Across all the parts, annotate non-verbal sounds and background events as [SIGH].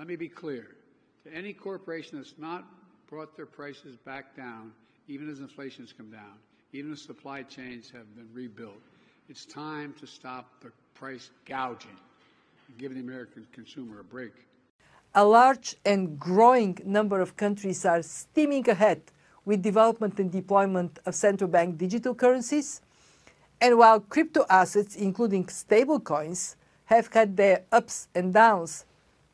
Let me be clear. To any corporation that's not brought their prices back down, even as inflation has come down, even as supply chains have been rebuilt, it's time to stop the price gouging and give the American consumer a break. A large and growing number of countries are steaming ahead with development and deployment of central bank digital currencies. And while crypto assets, including stablecoins, have had their ups and downs,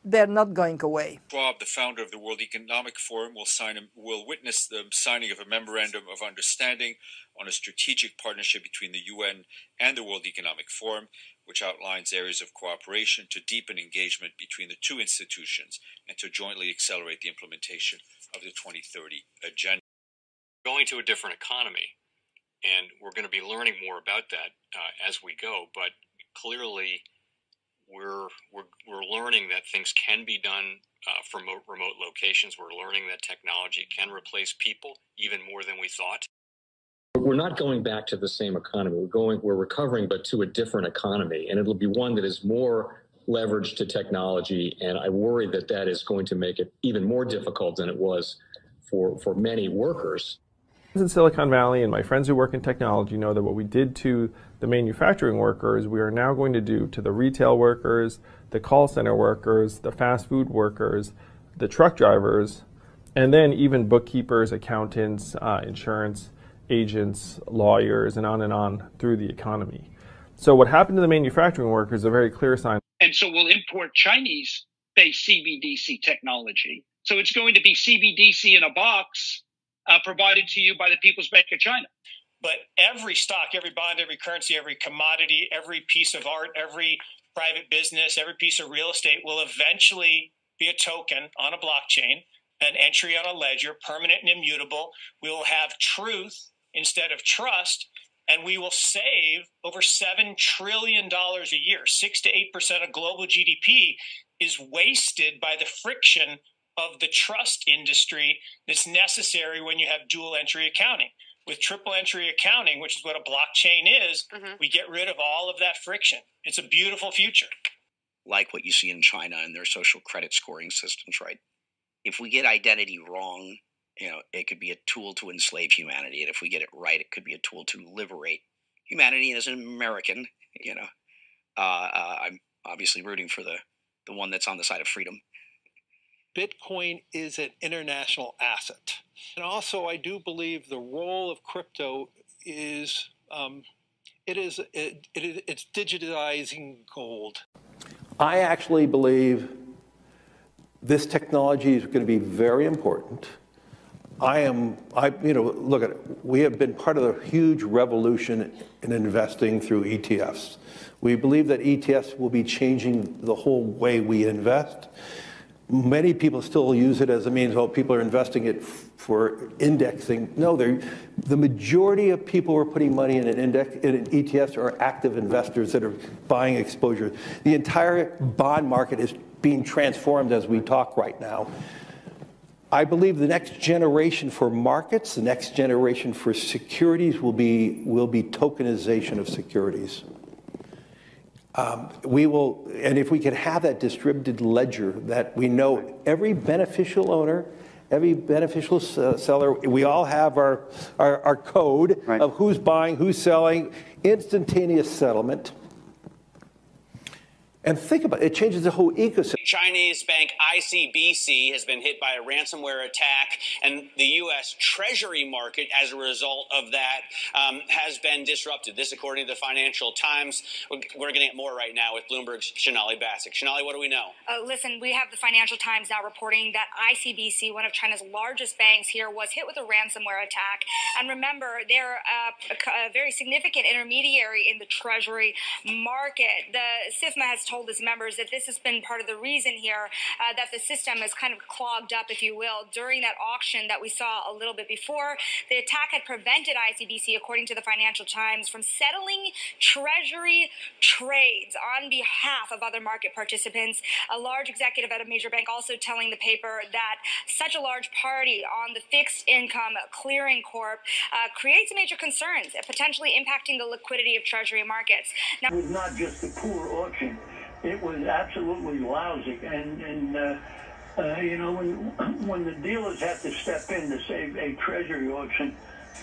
they're not going away. Schwab, the founder of the World Economic Forum, will sign a, will witness the signing of a memorandum of understanding on a strategic partnership between the UN and the World Economic Forum, which outlines areas of cooperation to deepen engagement between the two institutions and to jointly accelerate the implementation of the 2030 agenda. Going to a different economy, and we're going to be learning more about that uh, as we go. But clearly, we're we're we're learning that things can be done uh, from remote locations. We're learning that technology can replace people even more than we thought. We're not going back to the same economy. We're going we're recovering, but to a different economy, and it'll be one that is more leveraged to technology. And I worry that that is going to make it even more difficult than it was for for many workers in Silicon Valley and my friends who work in technology know that what we did to the manufacturing workers, we are now going to do to the retail workers, the call center workers, the fast food workers, the truck drivers, and then even bookkeepers, accountants, uh, insurance agents, lawyers, and on and on through the economy. So what happened to the manufacturing workers is a very clear sign. And so we'll import Chinese-based CBDC technology. So it's going to be CBDC in a box uh, provided to you by the People's Bank of China. But every stock, every bond, every currency, every commodity, every piece of art, every private business, every piece of real estate will eventually be a token on a blockchain, an entry on a ledger, permanent and immutable. We will have truth instead of trust, and we will save over $7 trillion a year. 6 to 8% of global GDP is wasted by the friction of the trust industry that's necessary when you have dual entry accounting. With triple entry accounting, which is what a blockchain is, mm-hmm. we get rid of all of that friction. It's a beautiful future. Like what you see in China and their social credit scoring systems, right? If we get identity wrong, you know, it could be a tool to enslave humanity. And if we get it right, it could be a tool to liberate humanity. And as an American, you know, uh, uh, I'm obviously rooting for the, the one that's on the side of freedom. Bitcoin is an international asset. And also, I do believe the role of crypto is um, it is it, it, it's digitizing gold. I actually believe this technology is going to be very important. I am, I, you know, look at it. We have been part of the huge revolution in investing through ETFs. We believe that ETFs will be changing the whole way we invest. Many people still use it as a means, well, people are investing it for indexing. No, the majority of people who are putting money in an index, in an ETFs are active investors that are buying exposure. The entire bond market is being transformed as we talk right now. I believe the next generation for markets, the next generation for securities will be, will be tokenization of securities. Um, we will, and if we could have that distributed ledger that we know every beneficial owner, every beneficial uh, seller, we all have our, our, our code right. of who's buying, who's selling, instantaneous settlement. And think about it, it changes the whole ecosystem. Chinese bank ICBC has been hit by a ransomware attack, and the U.S. Treasury market, as a result of that, um, has been disrupted. This, according to the Financial Times. We're getting more right now with Bloomberg's Sonali Basak. Sonali, what do we know? Uh, listen, we have the Financial Times now reporting that ICBC, one of China's largest banks here, was hit with a ransomware attack. And remember, they're a, a very significant intermediary in the Treasury market. The SIFMA has told told its members that this has been part of the reason here uh, that the system is kind of clogged up, if you will, during that auction that we saw a little bit before. The attack had prevented ICBC, according to the Financial Times, from settling treasury trades on behalf of other market participants. A large executive at a major bank also telling the paper that such a large party on the fixed income clearing corp uh, creates major concerns, potentially impacting the liquidity of treasury markets. Now, it was not just the poor auction it was absolutely lousy. And and uh, uh, you know when [CLEARS THROAT] when the dealers have to step in to save a treasury auction,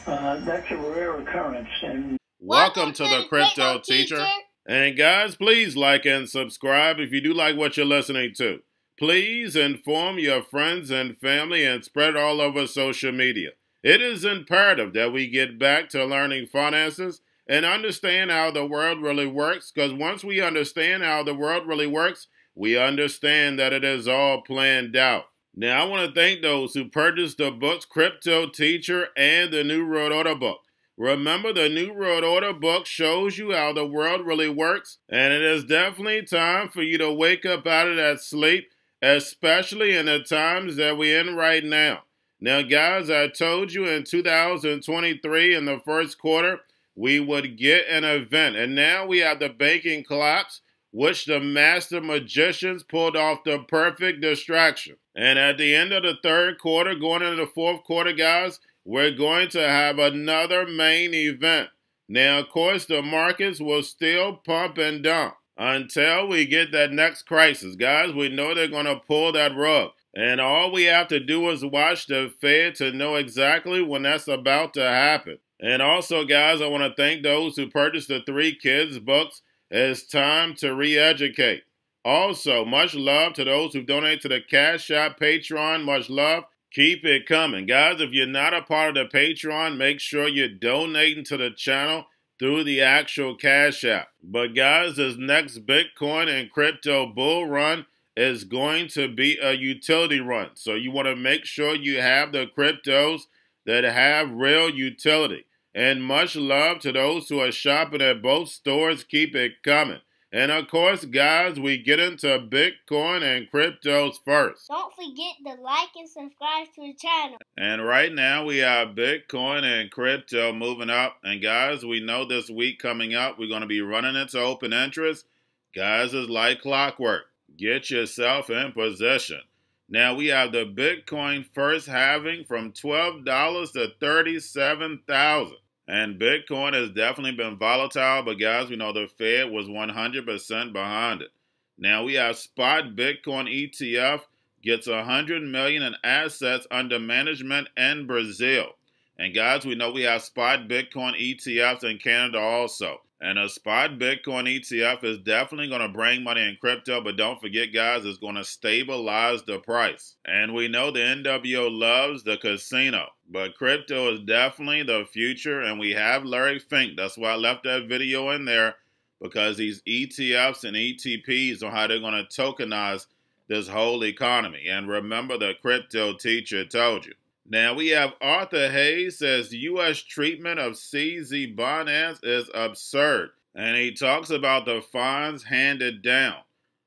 uh, that's a rare occurrence. And welcome to the crypto teacher. And guys, please like and subscribe if you do like what you're listening to. Please inform your friends and family and spread all over social media. It is imperative that we get back to learning finances and understand how the world really works because once we understand how the world really works, we understand that it is all planned out. Now, I want to thank those who purchased the books Crypto Teacher and the New World Order book. Remember, the New World Order book shows you how the world really works, and it is definitely time for you to wake up out of that sleep, especially in the times that we're in right now. Now, guys, I told you in 2023 in the first quarter, we would get an event. And now we have the banking collapse, which the master magicians pulled off the perfect distraction. And at the end of the third quarter, going into the fourth quarter, guys, we're going to have another main event. Now, of course, the markets will still pump and dump until we get that next crisis. Guys, we know they're going to pull that rug. And all we have to do is watch the Fed to know exactly when that's about to happen. And also, guys, I want to thank those who purchased the three kids' books. It's time to re educate. Also, much love to those who donate to the Cash App Patreon. Much love. Keep it coming. Guys, if you're not a part of the Patreon, make sure you're donating to the channel through the actual Cash App. But, guys, this next Bitcoin and crypto bull run is going to be a utility run. So you want to make sure you have the cryptos that have real utility. And much love to those who are shopping at both stores. Keep it coming. And of course, guys, we get into Bitcoin and cryptos first. Don't forget to like and subscribe to the channel. And right now, we have Bitcoin and crypto moving up. And guys, we know this week coming up, we're going to be running into open interest. Guys, it's like clockwork. Get yourself in position. Now we have the Bitcoin first halving from $12 to 37,000. And Bitcoin has definitely been volatile, but guys, we know the Fed was 100% behind it. Now we have spot Bitcoin ETF gets 100 million in assets under management in Brazil. And guys, we know we have spot Bitcoin ETFs in Canada also. And a spot Bitcoin ETF is definitely going to bring money in crypto, but don't forget, guys, it's going to stabilize the price. And we know the NWO loves the casino, but crypto is definitely the future. And we have Larry Fink. That's why I left that video in there because these ETFs and ETPs on how they're going to tokenize this whole economy. And remember, the crypto teacher told you. Now we have Arthur Hayes says U.S. treatment of CZ Binance is absurd. And he talks about the fines handed down.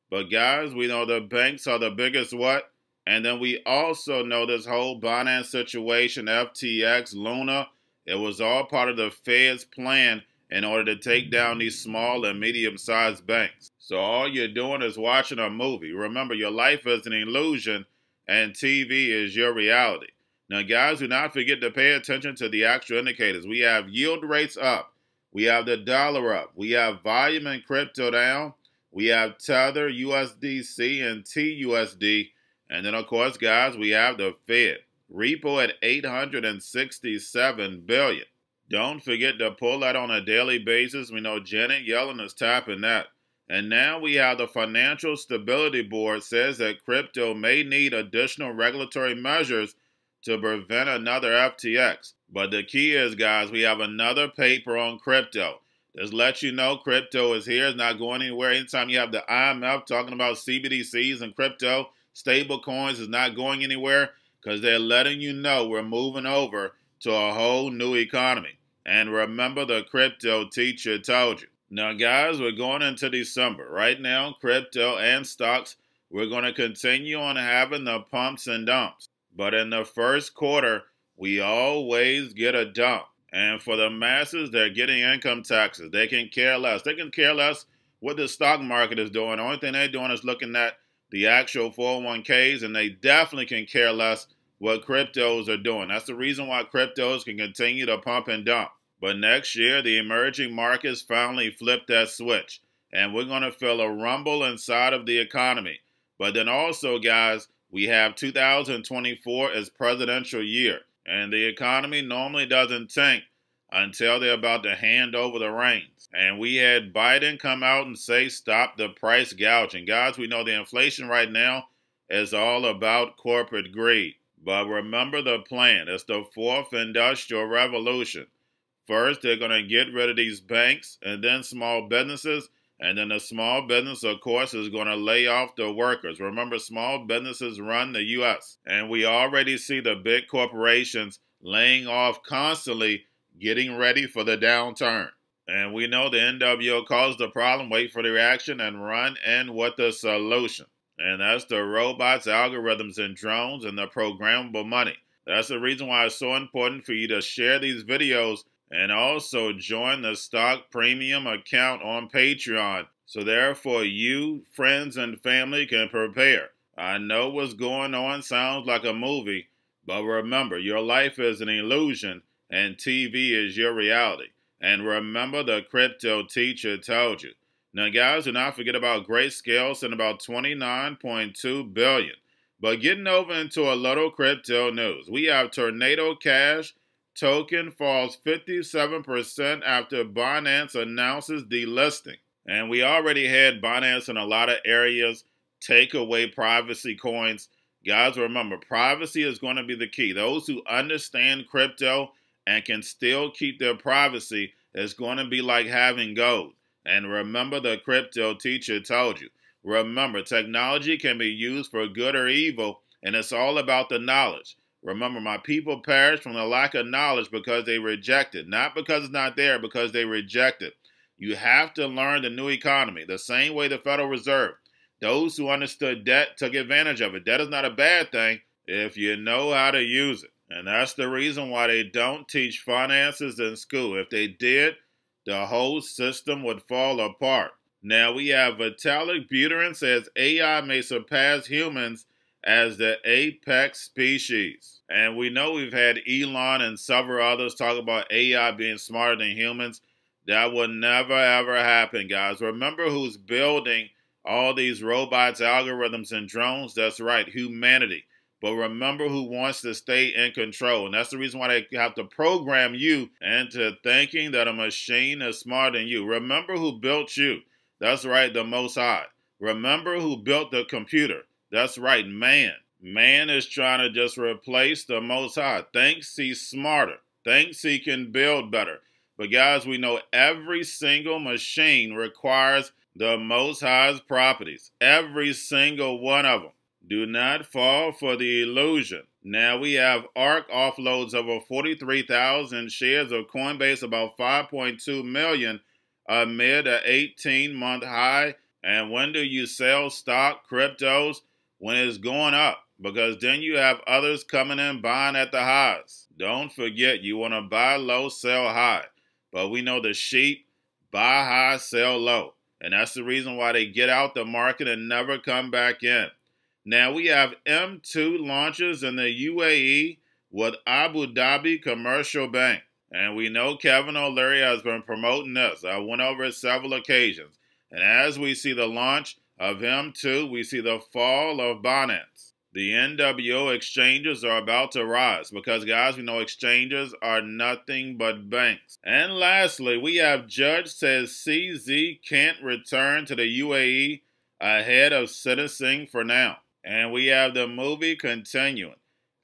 But guys, we know the banks are the biggest what? And then we also know this whole Binance situation, FTX, Luna, it was all part of the Fed's plan in order to take down these small and medium sized banks. So all you're doing is watching a movie. Remember, your life is an illusion and TV is your reality. Now, guys, do not forget to pay attention to the actual indicators. We have yield rates up. We have the dollar up. We have volume and crypto down. We have Tether, USDC, and TUSD. And then, of course, guys, we have the Fed. Repo at 867 billion. Don't forget to pull that on a daily basis. We know Janet Yellen is tapping that. And now we have the Financial Stability Board says that crypto may need additional regulatory measures to prevent another FTX. But the key is, guys, we have another paper on crypto. Just let you know crypto is here, it's not going anywhere. Anytime you have the IMF talking about CBDCs and crypto, stable coins is not going anywhere because they're letting you know we're moving over to a whole new economy. And remember, the crypto teacher told you. Now, guys, we're going into December. Right now, crypto and stocks, we're going to continue on having the pumps and dumps. But in the first quarter, we always get a dump. And for the masses, they're getting income taxes. They can care less. They can care less what the stock market is doing. The only thing they're doing is looking at the actual 401ks, and they definitely can care less what cryptos are doing. That's the reason why cryptos can continue to pump and dump. But next year, the emerging markets finally flip that switch. and we're going to feel a rumble inside of the economy. But then also, guys, we have 2024 as presidential year, and the economy normally doesn't tank until they're about to hand over the reins. And we had Biden come out and say, stop the price gouging. Guys, we know the inflation right now is all about corporate greed. But remember the plan. It's the fourth industrial revolution. First, they're going to get rid of these banks and then small businesses. And then the small business, of course, is going to lay off the workers. Remember, small businesses run the U.S. And we already see the big corporations laying off constantly, getting ready for the downturn. And we know the NWO caused the problem, wait for the reaction, and run in with the solution. And that's the robots, algorithms, and drones, and the programmable money. That's the reason why it's so important for you to share these videos and also join the Stock Premium account on Patreon. So, therefore, you, friends, and family can prepare. I know what's going on sounds like a movie, but remember, your life is an illusion and TV is your reality. And remember, the crypto teacher told you. Now, guys, do not forget about Grayscale sent about 29.2 billion. But getting over into a little crypto news, we have Tornado Cash token falls 57% after Binance announces delisting. And we already had Binance in a lot of areas take away privacy coins. Guys, remember, privacy is going to be the key. Those who understand crypto and can still keep their privacy is going to be like having gold. And remember, the crypto teacher told you. Remember, technology can be used for good or evil, and it's all about the knowledge. Remember, my people perish from the lack of knowledge because they reject it. Not because it's not there, because they reject it. You have to learn the new economy, the same way the Federal Reserve. Those who understood debt took advantage of it. Debt is not a bad thing if you know how to use it. And that's the reason why they don't teach finances in school. If they did, the whole system would fall apart. Now we have Vitalik Buterin says AI may surpass humans as the apex species. And we know we've had Elon and several others talk about AI being smarter than humans. That will never ever happen, guys. Remember who's building all these robots, algorithms, and drones? That's right, humanity. But remember who wants to stay in control. And that's the reason why they have to program you into thinking that a machine is smarter than you. Remember who built you. That's right, the Most High. Remember who built the computer. That's right, man. Man is trying to just replace the Most High. Thinks he's smarter. Thinks he can build better. But guys, we know every single machine requires the Most High's properties. Every single one of them. Do not fall for the illusion. Now we have ARK offloads over 43,000 shares of Coinbase, about 5.2 million amid an 18 month high. And when do you sell stock cryptos? When it's going up because then you have others coming in buying at the highs. Don't forget, you want to buy low, sell high. But we know the sheep buy high, sell low. And that's the reason why they get out the market and never come back in. Now we have M2 launches in the UAE with Abu Dhabi Commercial Bank. And we know Kevin O'Leary has been promoting this. I went over it several occasions. And as we see the launch of M2, we see the fall of Binance the NWO exchanges are about to rise because, guys, we know exchanges are nothing but banks. And lastly, we have Judge says CZ can't return to the UAE ahead of sentencing for now. And we have the movie continuing.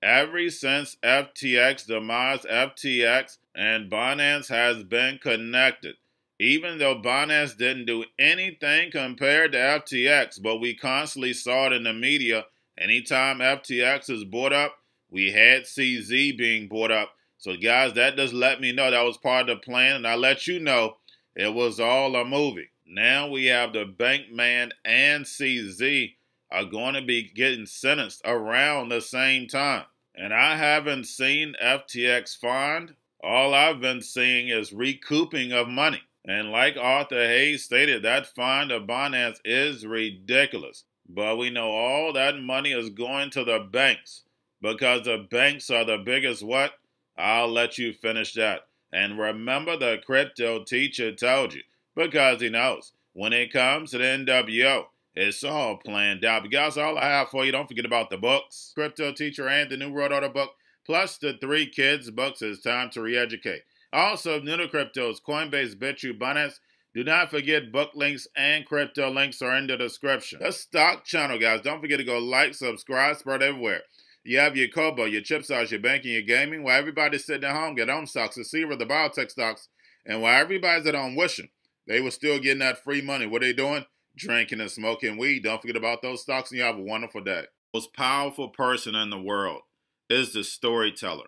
Ever since FTX demise FTX and Binance has been connected. Even though Binance didn't do anything compared to FTX, but we constantly saw it in the media Anytime FTX is bought up, we had CZ being bought up. So, guys, that does let me know that was part of the plan, and I let you know it was all a movie. Now we have the Bankman and CZ are going to be getting sentenced around the same time. And I haven't seen FTX fund. All I've been seeing is recouping of money. And like Arthur Hayes stated, that fine of Binance is ridiculous. But we know all that money is going to the banks because the banks are the biggest what? I'll let you finish that. And remember the crypto teacher told you because he knows. when it comes to the NWO. It's all planned out. But guys, all I have for you, don't forget about the books, Crypto Teacher and the New World Order book, plus the three kids books. It's time to re-educate. Also, to cryptos, Coinbase, BitChute, Binance. Do not forget book links and crypto links are in the description. The stock channel, guys. Don't forget to go like, subscribe, spread everywhere. You have your Kobo, your chip stocks, your banking, your gaming. While everybody's sitting at home, get on stocks, the Seaver, the biotech stocks. And while everybody's at home wishing they were still getting that free money, what are they doing? Drinking and smoking weed. Don't forget about those stocks and you have a wonderful day. Most powerful person in the world is the storyteller.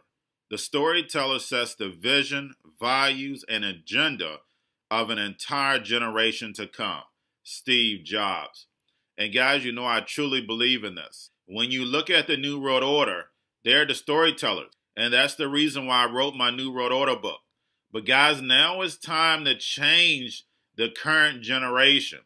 The storyteller sets the vision, values, and agenda of an entire generation to come. Steve Jobs. And guys, you know I truly believe in this. When you look at the New World Order, they're the storytellers. And that's the reason why I wrote my New World Order book. But guys, now it's time to change the current generation.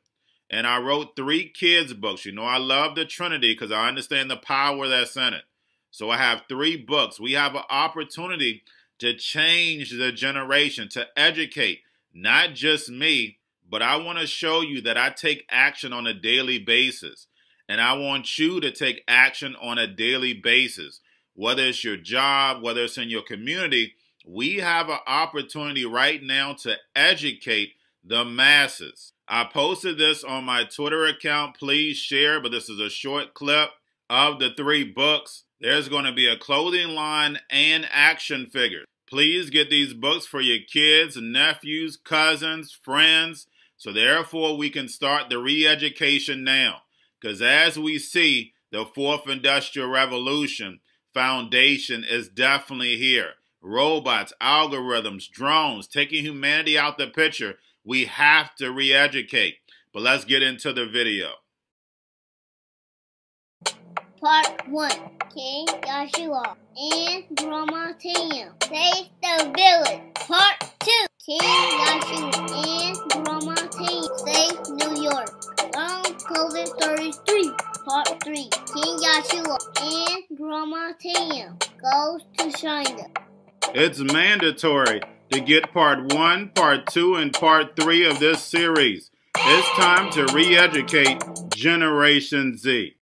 And I wrote three kids' books. You know, I love the Trinity because I understand the power that's in it. So I have three books. We have an opportunity to change the generation, to educate not just me, but I want to show you that I take action on a daily basis. And I want you to take action on a daily basis. Whether it's your job, whether it's in your community, we have an opportunity right now to educate the masses. I posted this on my Twitter account. Please share, but this is a short clip of the three books. There's going to be a clothing line and action figures. Please get these books for your kids, nephews, cousins, friends, so therefore we can start the re-education now. Because as we see, the fourth industrial revolution foundation is definitely here. Robots, algorithms, drones, taking humanity out the picture. We have to re-educate. But let's get into the video. Part 1 King Joshua and Grandma Tam Save the Village. Part 2 King Joshua and Grandma Tam Save New York. Long COVID 33. Part 3 King Joshua and Grandma Tam goes to China. It's mandatory to get part 1, part 2, and part 3 of this series. It's time to re-educate Generation Z.